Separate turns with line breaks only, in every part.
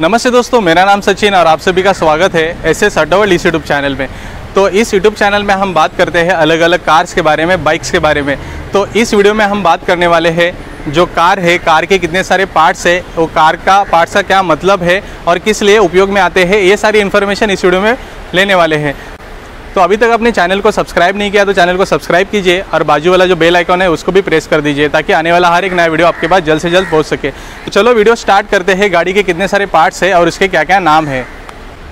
नमस्ते दोस्तों, मेरा नाम सचिन और आप सभी का स्वागत है एस एस इस यूट्यूब चैनल में। तो इस यूट्यूब चैनल में हम बात करते हैं अलग अलग कार्स के बारे में, बाइक्स के बारे में। तो इस वीडियो में हम बात करने वाले हैं जो कार है, कार के कितने सारे पार्ट्स है, वो कार का, पार्ट्स का क्या मतलब है और किस लिए उपयोग में आते हैं, ये सारी इन्फॉर्मेशन इस वीडियो में लेने वाले हैं। तो अभी तक अपने चैनल को सब्सक्राइब नहीं किया तो चैनल को सब्सक्राइब कीजिए और बाजू वाला जो बेल आइकॉन है, उसको भी प्रेस कर दीजिए ताकि आने वाला हर एक नया वीडियो आपके पास जल्द से जल्द पहुँच सके। तो चलो वीडियो स्टार्ट करते हैं। गाड़ी के कितने सारे पार्ट्स है और उसके क्या क्या नाम है।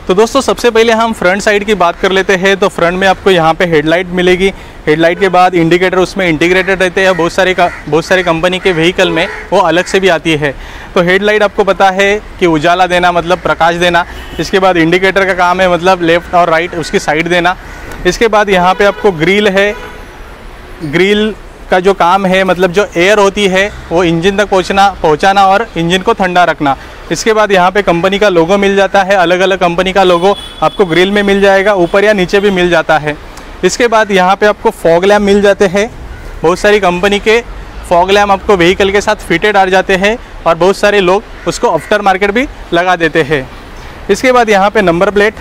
तो दोस्तों, सबसे पहले हम फ्रंट साइड की बात कर लेते हैं। तो फ्रंट में आपको यहाँ पे हेडलाइट मिलेगी। हेडलाइट के बाद इंडिकेटर, उसमें इंटीग्रेटेड रहते हैं। बहुत सारे बहुत सारे कंपनी के व्हीकल में वो अलग से भी आती है। तो हेडलाइट आपको पता है कि उजाला देना मतलब प्रकाश देना, इसके बाद इंडिकेटर का काम है मतलब लेफ़्ट और राइट, उसकी साइड देना। इसके बाद यहाँ पे आपको ग्रिल है। ग्रिल का जो काम है मतलब जो एयर होती है, वो इंजन तक पहुँचना, पहुँचाना और इंजन को ठंडा रखना। इसके बाद यहाँ पे कंपनी का लोगो मिल जाता है अलग अलग कंपनी का लोगो आपको ग्रिल में मिल जाएगा, ऊपर या नीचे भी मिल जाता है। इसके बाद यहाँ पे आपको फॉग लैम्प मिल जाते हैं। बहुत सारी कंपनी के फॉग लैम्प आपको व्हीकल के साथ फिटेड आ जाते हैं और बहुत सारे लोग उसको आफ्टर मार्केट भी लगा देते हैं। इसके बाद यहाँ पे नंबर प्लेट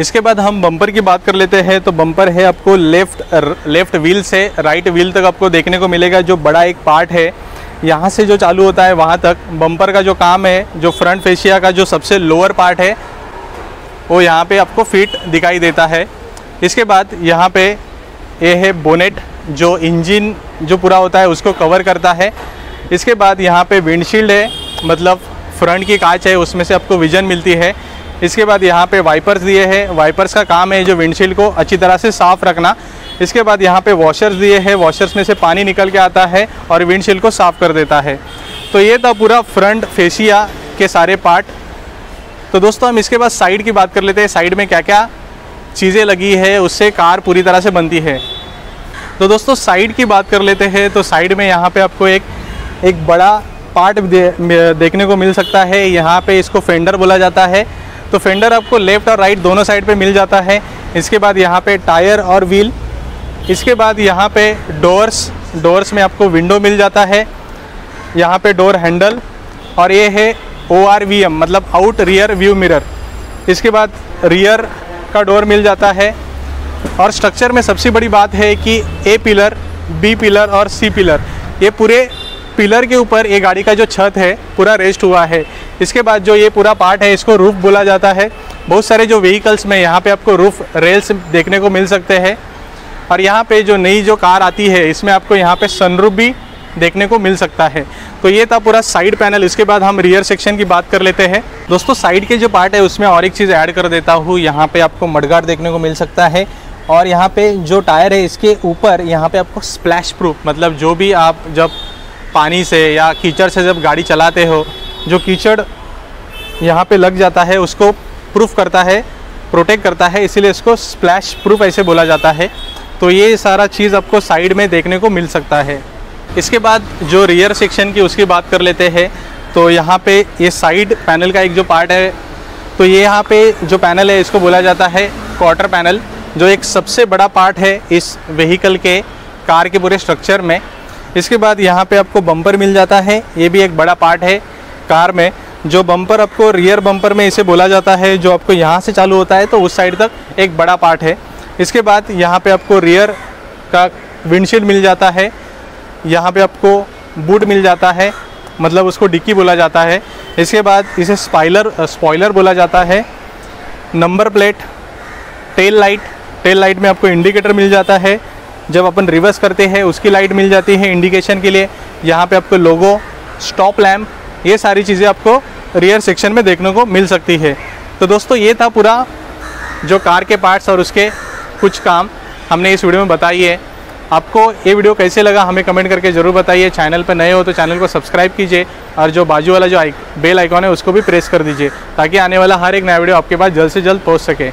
इसके बाद हम बम्पर की बात कर लेते हैं तो बम्पर है आपको लेफ़्ट लेफ़्ट व्हील से राइट व्हील तक आपको देखने को मिलेगा, जो बड़ा एक पार्ट है। यहाँ से जो चालू होता है, वहाँ तक बम्पर का जो काम है, जो फ्रंट फेशिया का जो सबसे लोअर पार्ट है, वो यहाँ पे आपको फिट दिखाई देता है। इसके बाद यहाँ पे ये है बोनेट जो इंजन जो पूरा होता है, उसको कवर करता है। इसके बाद यहाँ पे विंडशील्ड है मतलब फ्रंट की कांच है, उसमें से आपको विजन मिलती है। इसके बाद यहाँ पे वाइपर्स दिए हैं। वाइपर्स का काम है जो विंडशील्ड को अच्छी तरह से साफ़ रखना। इसके बाद यहाँ पे वॉशर्स दिए हैं। वॉशर्स में से पानी निकल के आता है और विंडशील्ड को साफ़ कर देता है। तो ये था पूरा फ्रंट फेसिया के सारे पार्ट तो दोस्तों हम इसके बाद साइड की बात कर लेते हैं। साइड में क्या क्या चीज़ें लगी है उससे कार पूरी तरह से बनती है। तो दोस्तों साइड की बात कर लेते हैं। तो साइड में यहाँ पे आपको एक एक बड़ा पार्ट दे, देखने को मिल सकता है। यहाँ पे इसको फेंडर बोला जाता है। तो फेंडर आपको लेफ़्ट और राइट दोनों साइड पे मिल जाता है। इसके बाद यहाँ पे टायर और व्हील इसके बाद यहाँ पे डोर्स डोर्स में आपको विंडो मिल जाता है। यहाँ पे डोर हैंडल और ये है ओ आर वी एम मतलब आउट रियर व्यू मिरर इसके बाद रियर का डोर मिल जाता है। और स्ट्रक्चर में सबसे बड़ी बात है कि ए पिलर बी पिलर और सी पिलर ये पूरे पिलर के ऊपर ये गाड़ी का जो छत है, पूरा रेस्ट हुआ है। इसके बाद जो ये पूरा पार्ट है, इसको रूफ बोला जाता है। बहुत सारे जो व्हीकल्स में यहाँ पे आपको रूफ रेल्स देखने को मिल सकते हैं। और यहाँ पे जो नई जो कार आती है, इसमें आपको यहाँ पे सनरूफ भी देखने को मिल सकता है। तो ये था पूरा साइड पैनल इसके बाद हम रियर सेक्शन की बात कर लेते हैं। दोस्तों साइड के जो पार्ट है, उसमें और एक चीज़ ऐड कर देता हूँ। यहाँ पे आपको मडगार्ड देखने को मिल सकता है। और यहाँ पे जो टायर है, इसके ऊपर यहाँ पे आपको स्प्लैश प्रूफ मतलब जो भी आप जब पानी से या कीचड़ से जब गाड़ी चलाते हो, जो कीचड़ यहाँ पे लग जाता है, उसको प्रूफ करता है प्रोटेक्ट करता है, इसीलिए इसको स्प्लैश प्रूफ ऐसे बोला जाता है। तो ये सारा चीज़ आपको साइड में देखने को मिल सकता है। इसके बाद जो रियर सेक्शन की उसकी बात कर लेते हैं तो यहाँ पे ये साइड पैनल का एक जो पार्ट है तो ये यहाँ पे जो पैनल है, इसको बोला जाता है क्वार्टर पैनल जो एक सबसे बड़ा पार्ट है इस व्हीकल के कार के पूरे स्ट्रक्चर में। इसके बाद यहाँ पे आपको बम्पर मिल जाता है। ये भी एक बड़ा पार्ट है कार में। जो बम्पर आपको रियर बम्पर में इसे बोला जाता है, जो आपको यहाँ से चालू होता है तो उस साइड तक एक बड़ा पार्ट है। इसके बाद यहाँ पे आपको रियर का विंडशील्ड मिल जाता है। यहाँ पे आपको बूट मिल जाता है। मतलब उसको डिक्की बोला जाता है। इसके बाद इसे स्पाइलर स्पॉइलर बोला जाता है। Number plate tail light tail light में आपको इंडिकेटर मिल जाता है। जब अपन रिवर्स करते हैं, उसकी लाइट मिल जाती है इंडिकेशन के लिए, यहाँ पे आपको लोगो स्टॉप लैम्प ये सारी चीज़ें आपको रियर सेक्शन में देखने को मिल सकती है। तो दोस्तों, ये था पूरा जो कार के पार्ट्स और उसके कुछ काम हमने इस वीडियो में बताई है। आपको ये वीडियो कैसे लगा, हमें कमेंट करके ज़रूर बताइए। चैनल पर नए हो तो चैनल को सब्सक्राइब कीजिए और जो बाजू वाला जो आइक बेल आइकॉन है, उसको भी प्रेस कर दीजिए, ताकि आने वाला हर एक नया वीडियो आपके पास जल्द से जल्द पहुँच सके।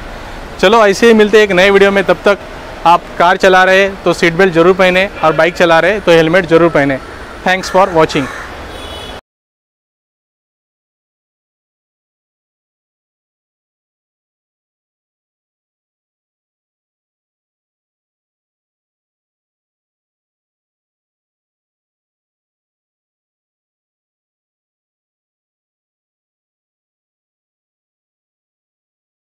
चलो, ऐसे ही मिलते एक नए वीडियो में। तब तक आप कार चला रहे हैं तो सीट बेल्ट ज़रूर पहने और बाइक चला रहे हैं तो हेलमेट ज़रूर पहने। Thanks for watching